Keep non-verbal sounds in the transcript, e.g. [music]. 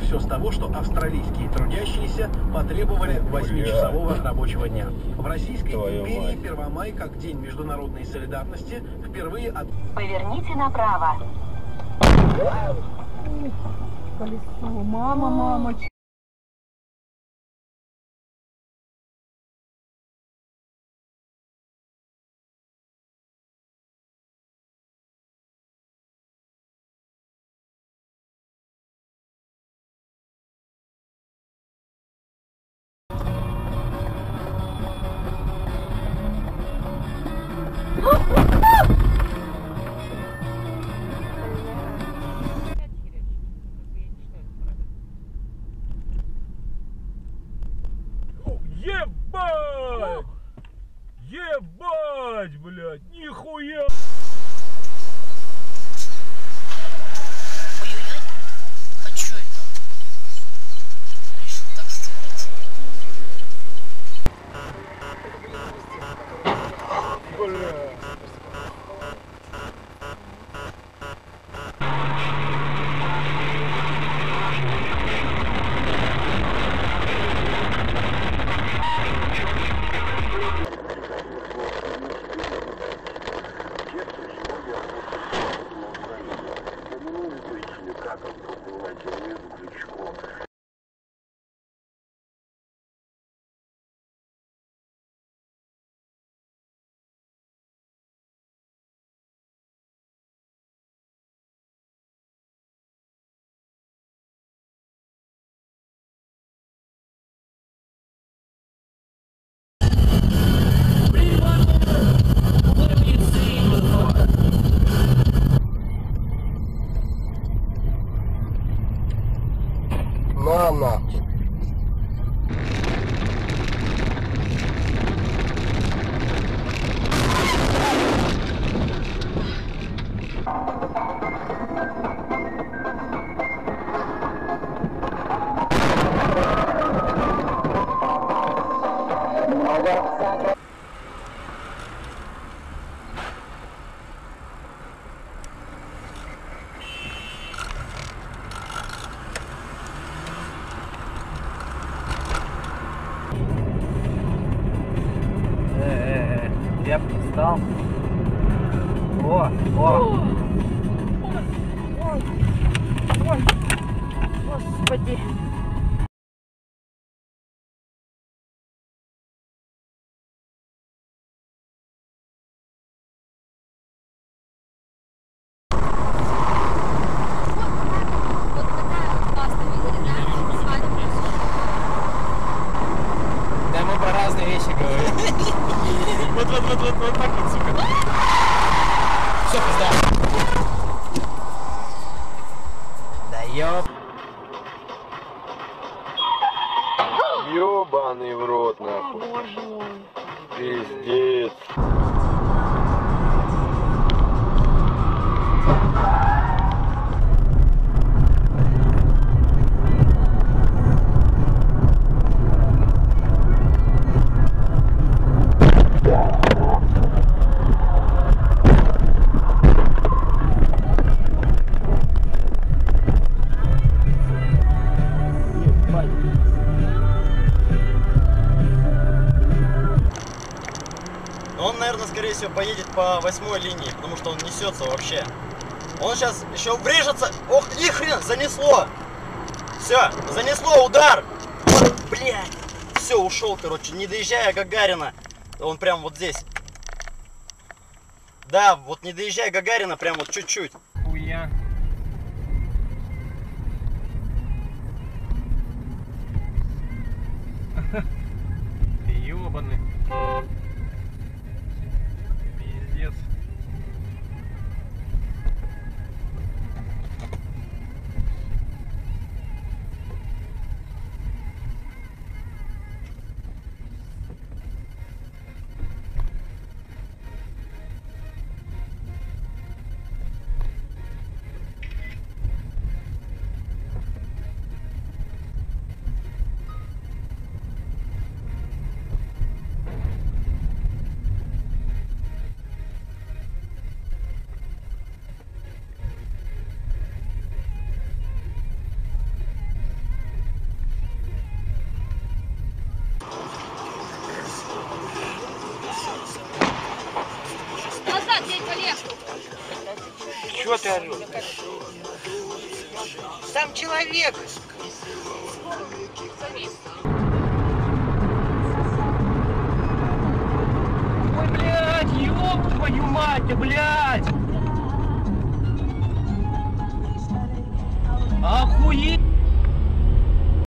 Все с того, что австралийские трудящиеся потребовали 8-часового рабочего дня. В Российской империи. Первомай, как День международной солидарности, впервые от... Поверните направо. Колесо. Мама, мама. Ебать! Ебать, блядь, нихуя! Мама! Э-э-э, встал. О, о. Господи. Вот, вот, вот, вот, вот так вот, сука. Все, пизда. Да ёп. Ёбаный в рот, нахуй. Боже мой. Пиздец. Он, наверное, скорее всего, поедет по восьмой линии, потому что он несется вообще. Он сейчас еще врежется. Ох, ни хрен, занесло. Все, занесло, удар. Вот, блядь. Все, ушел, короче, не доезжая Гагарина. Он прям вот здесь. Да, вот не доезжая Гагарина, прям вот чуть-чуть. [laughs] ёбаный. Ты орешь? Сам человек. Ой, блядь, ёб твою мать, блядь! Охуеть!